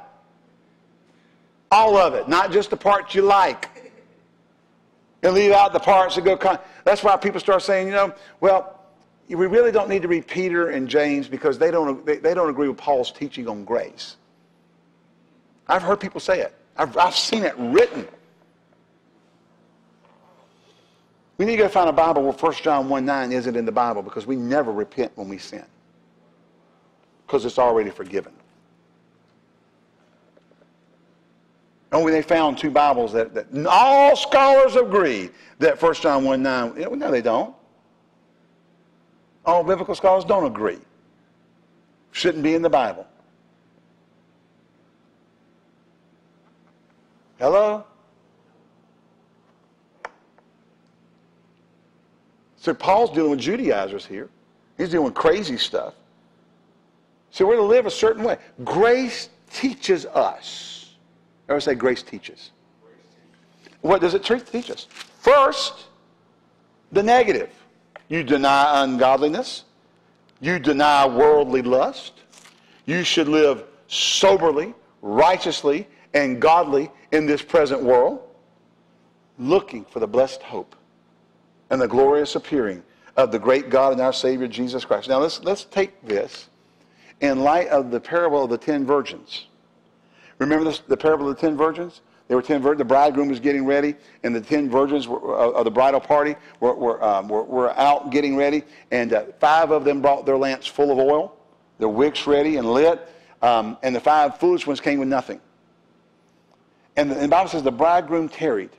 all of it, not just the parts you like, and leave out the parts that go. Con- That's why people start saying, you know, well, we really don't need to read Peter and James because they don't, they, they don't agree with Paul's teaching on grace. I've heard people say it. I've, I've seen it written. We need to go find a Bible where 1 John 1 9 isn't in the Bible because we never repent when we sin. Because it's already forgiven. Only they found two Bibles that, that all scholars agree that 1 John 1 9, no, they don't. All biblical scholars don't agree. Shouldn't be in the Bible. Hello? So Paul's dealing with Judaizers here. He's dealing with crazy stuff. So we're to live a certain way. Grace teaches us. I would say grace teaches. What does it teach us? First, the negative. You deny ungodliness. You deny worldly lust. You should live soberly, righteously, and godly in this present world, looking for the blessed hope and the glorious appearing of the great God and our Savior Jesus Christ. Now let's, let's take this in light of the parable of the ten virgins. Remember this, the parable of the ten virgins? There were ten virgins. The bridegroom was getting ready, and the ten virgins were, uh, of the bridal party were, were, um, were, were out getting ready, and uh, five of them brought their lamps full of oil, their wicks ready and lit, um, and the five foolish ones came with nothing. And the, and the Bible says the bridegroom tarried.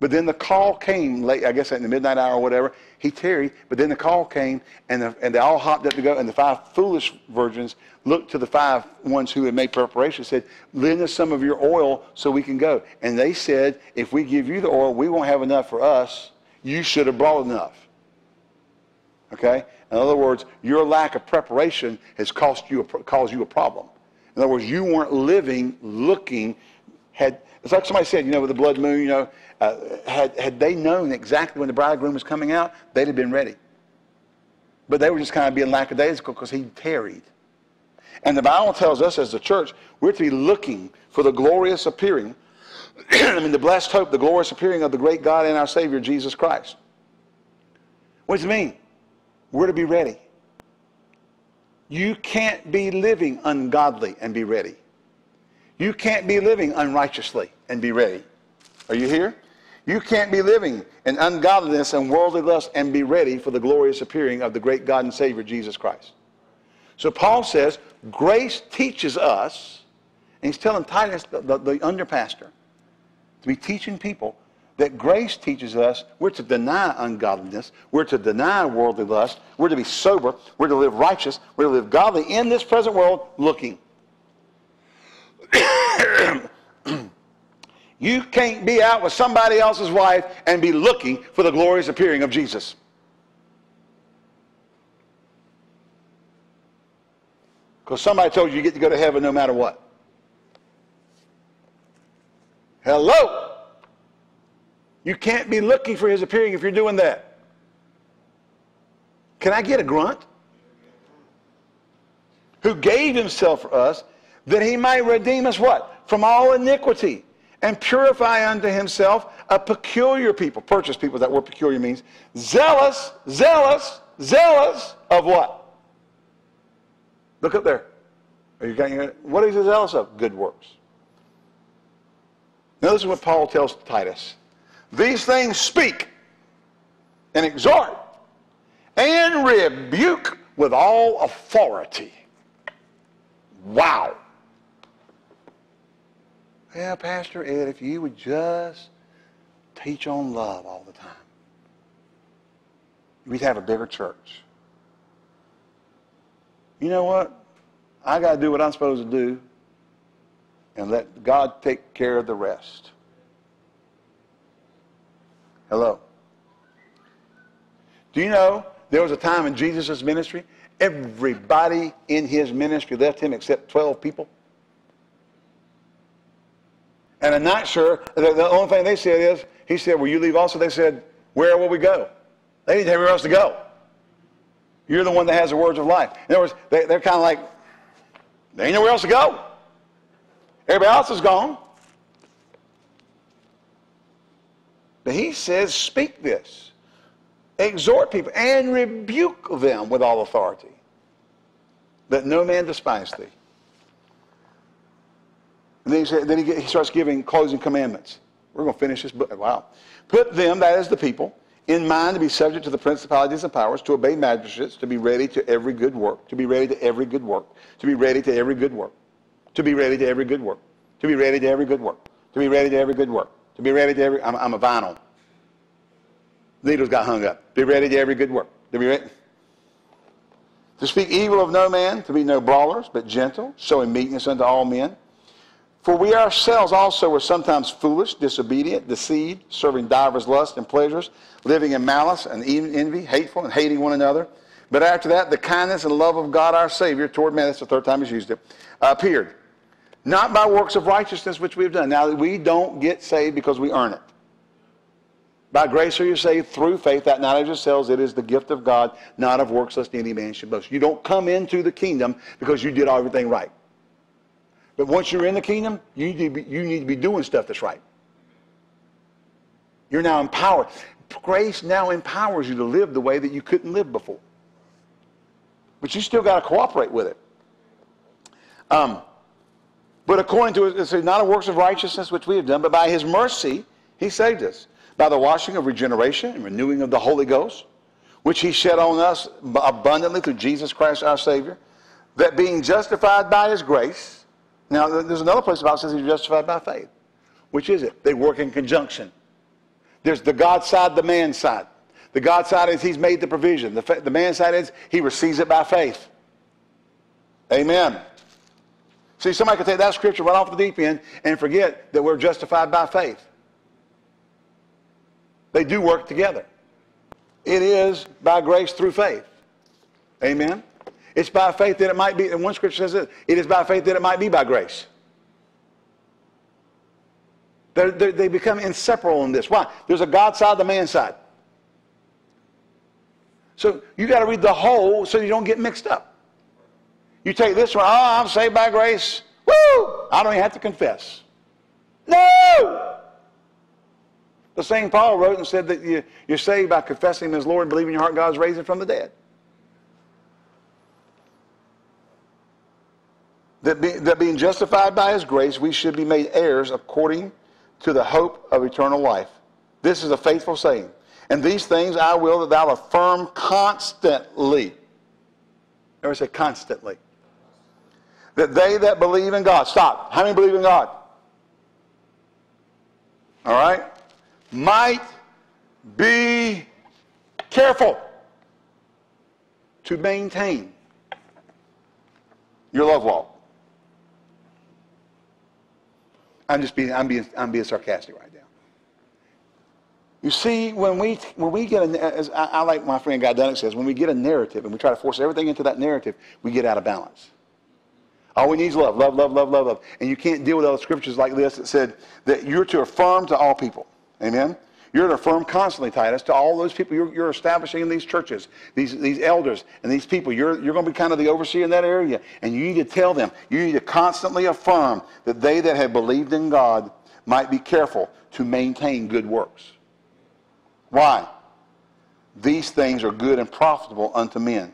But then the call came late, I guess in the midnight hour or whatever. He tarried, but then the call came, and, the, and they all hopped up to go. And the five foolish virgins looked to the five ones who had made preparation, said, "Lend us some of your oil so we can go." And they said, "If we give you the oil, we won't have enough for us. You should have brought enough." Okay. In other words, your lack of preparation has cost you a, caused you a problem. In other words, you weren't living, looking, had it's like somebody said, you know, with the blood moon, you know, uh, had, had they known exactly when the bridegroom was coming out, they'd have been ready. But they were just kind of being lackadaisical because he tarried. And the Bible tells us as the church, we're to be looking for the glorious appearing, [CLEARS THROAT] I mean, the blessed hope, the glorious appearing of the great God and our Savior, Jesus Christ. What does it mean? We're to be ready. You can't be living ungodly and be ready. You can't be living unrighteously and be ready. Are you here? You can't be living in ungodliness and worldly lust and be ready for the glorious appearing of the great God and Savior Jesus Christ. So Paul says, grace teaches us, and he's telling Titus, the, the, the under pastor, to be teaching people that grace teaches us we're to deny ungodliness, we're to deny worldly lust, we're to be sober, we're to live righteous, we're to live godly in this present world looking. [COUGHS] you can't be out with somebody else's wife and be looking for the glorious appearing of Jesus. Because somebody told you you get to go to heaven no matter what. Hello? You can't be looking for his appearing if you're doing that. Can I get a grunt? Who gave himself for us that he might redeem us what? From all iniquity and purify unto himself a peculiar people. Purchase people, that word peculiar means zealous, zealous, zealous of what? Look up there. Are you getting? What is he zealous of? Good works. Now, this is what Paul tells Titus. These things speak and exhort and rebuke with all authority. Wow. Yeah, Pastor Ed, if you would just teach on love all the time, we'd have a bigger church. You know what? I got to do what I'm supposed to do and let God take care of the rest. Hello. Do you know there was a time in Jesus' ministry, everybody in his ministry left him except 12 people? And I'm not sure, the, only thing they said is, he said, Will you leave also? They said, Where will we go? They didn't have anywhere else to go. You're the one that has the words of life. In other words, they, they're kind of like, There ain't nowhere else to go. Everybody else is gone. But he says, Speak this, exhort people, and rebuke them with all authority. Let no man despise thee. And then he, said, then he, he starts giving closing commandments. We're going to finish this book. Wow. Put them, that is the people, in mind to be subject to the principalities and powers, to obey magistrates, to be ready to every good work, to be ready to every good work, to be ready to every good work, to be ready to every good work, to be ready to every good work, to be ready to every good work, to be ready to every. I'm, I'm a vinyl. Needles got hung up. Be ready to every good work. To be ready. To speak evil of no man, to be no brawlers, but gentle, showing meekness unto all men. For we ourselves also were sometimes foolish, disobedient, deceived, serving divers lusts and pleasures, living in malice and even envy, hateful and hating one another. But after that, the kindness and love of God our Savior toward men, that's the third time he's used it, appeared. Not by works of righteousness which we have done. Now, we don't get saved because we earn it. By grace are you saved through faith, that not of yourselves, it is the gift of God, not of works lest any man should boast. You don't come into the kingdom because you did everything right. But once you're in the kingdom, you need to be, you need to be doing stuff that's right. You're now empowered. Grace now empowers you to live the way that you couldn't live before. But you still got to cooperate with it. Um, but according to it, it's not a works of righteousness which we have done, but by his mercy he saved us. By the washing of regeneration and renewing of the Holy Ghost, which he shed on us abundantly through Jesus Christ our Savior, that being justified by his grace, now, there's another place about says he's justified by faith. Which is it? They work in conjunction. There's the God side, the man side. The God side is he's made the provision. The, the man side is he receives it by faith. Amen. See, somebody could take that scripture right off the deep end and forget that we're justified by faith. They do work together. It is by grace through faith. Amen. It's by faith that it might be, and one scripture says it, it is by faith that it might be by grace. They're, they're, they become inseparable in this. Why? There's a God side, the man side. So you got to read the whole so you don't get mixed up. You take this one, oh, I'm saved by grace. Woo! I don't even have to confess. No! The same Paul wrote and said that you, you're saved by confessing him as Lord believing in your heart God's raising from the dead. that, be, that being justified by his grace, we should be made heirs according to the hope of eternal life. This is a faithful saying. And these things I will that thou affirm constantly. Never say constantly. That they that believe in God, stop. How many believe in God? All right? Might be careful to maintain your love walk. I'm just being, I'm being, I'm being sarcastic right now. You see, when we, when we get a, as I, I like my friend Guy Duininck says, when we get a narrative and we try to force everything into that narrative, we get out of balance. All we need is love, love, love, love, love, love. And you can't deal with other scriptures like this that said that you're to affirm to all people. Amen? You're to affirm constantly, Titus, to all those people you're, you're, establishing in these churches, these, these elders and these people. You're, you're going to be kind of the overseer in that area. And you need to tell them, you need to constantly affirm that they that have believed in God might be careful to maintain good works. Why? These things are good and profitable unto men.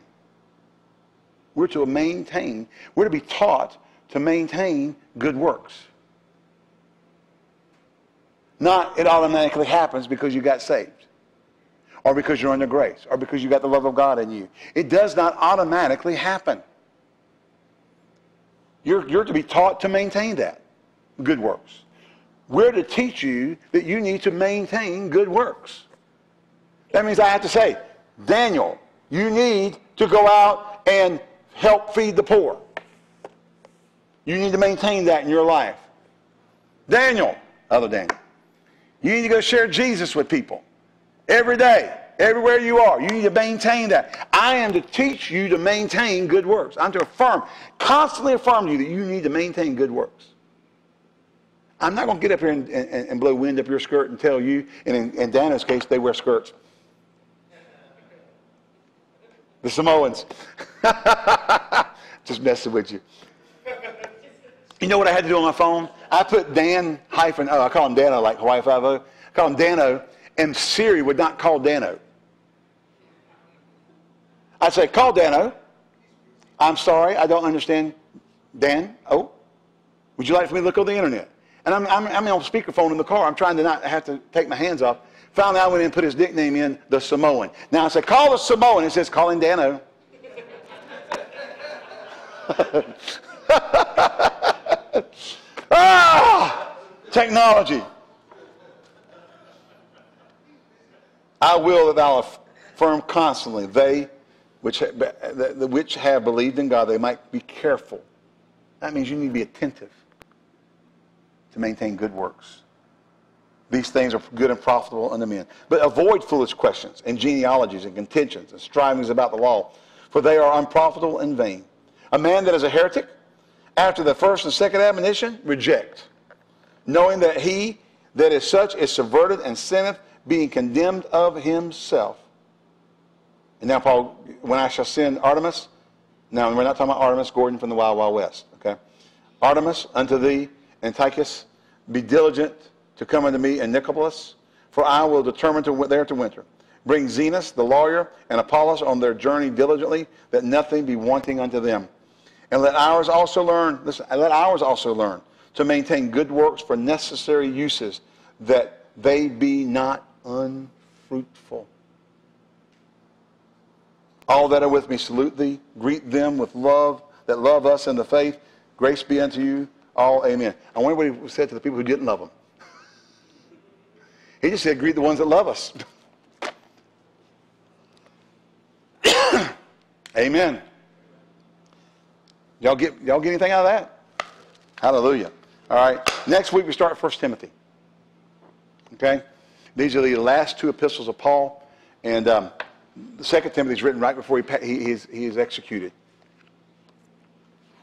We're to maintain, we're to be taught to maintain good works. Not it automatically happens because you got saved or because you're under grace or because you got the love of God in you. It does not automatically happen. You're, you're to be taught to maintain that, good works. We're to teach you that you need to maintain good works. That means I have to say, Daniel, you need to go out and help feed the poor. You need to maintain that in your life. Daniel, other Daniel, you need to go share Jesus with people every day, everywhere you are. You need to maintain that. I am to teach you to maintain good works. I'm to affirm, constantly affirm to you that you need to maintain good works. I'm not going to get up here and, and, and, blow wind up your skirt and tell you, and in, in Dana's case, they wear skirts. The Samoans. [LAUGHS] Just messing with you. You know what I had to do on my phone? I put Dan hyphen, oh, I call him Dano like Hawaii 5 I call him Dano, and Siri would not call Dano. I'd say, call Dano. I'm sorry, I don't understand. Dan, oh, would you like for me to look on the internet? And I'm, I'm, I'm on speakerphone in the car. I'm trying to not have to take my hands off. Finally, I went in and put his nickname in, the Samoan. Now I said, call the Samoan. It says, calling Dano. [LAUGHS] ah! Technology. I will that thou affirm constantly, they which, the, which have believed in God, they might be careful. That means you need to be attentive to maintain good works. These things are good and profitable unto men. But avoid foolish questions and genealogies and contentions and strivings about the law, for they are unprofitable and vain. A man that is a heretic, after the first and second admonition, reject, knowing that he that is such is subverted and sinneth, being condemned of himself. And now, Paul, when I shall send Artemas, now we're not talking about Artemus Gordon from the Wild Wild West, okay? Artemas unto thee, Antiochus, be diligent to come unto me in Nicopolis, for I will determine to, there to winter. Bring Zenas, the lawyer, and Apollos on their journey diligently, that nothing be wanting unto them. And let ours also learn, listen, let ours also learn to maintain good works for necessary uses, that they be not unfruitful. All that are with me salute thee. Greet them with love that love us in the faith. Grace be unto you all. Amen. I wonder what he said to the people who didn't love him. He just said, greet the ones that love us. [COUGHS] Amen. Y'all get, y'all get anything out of that? Hallelujah. All right. Next week we start 1 Timothy. Okay? These are the last two epistles of Paul. And um, the second Timothy is written right before he, he, is, he is executed.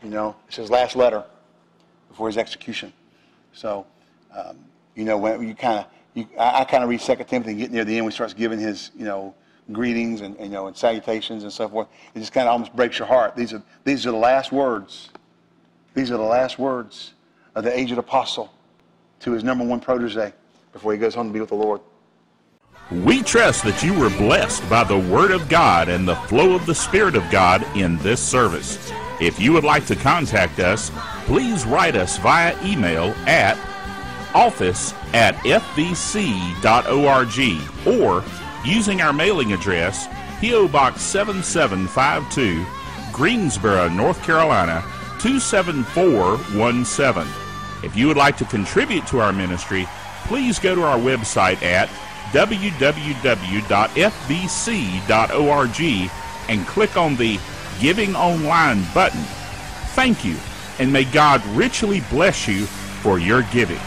You know, it's his last letter before his execution. So, um, you know, when you kind of, I, I kind of read Second Timothy and get near the end, when he starts giving his, you know, greetings and, and, you know and salutations and so forth. It just kind of almost breaks your heart. These are these are the last words. These are the last words of the aged apostle to his number one protege before he goes home to be with the Lord. We trust that you were blessed by the Word of God and the flow of the Spirit of God in this service. If you would like to contact us, please write us via email at office at fvc.org or using our mailing address, P.O. Box 7752, Greensboro, North Carolina 27417. If you would like to contribute to our ministry, please go to our website at www.fvc.org and click on the Giving Online button. Thank you, and may God richly bless you for your giving.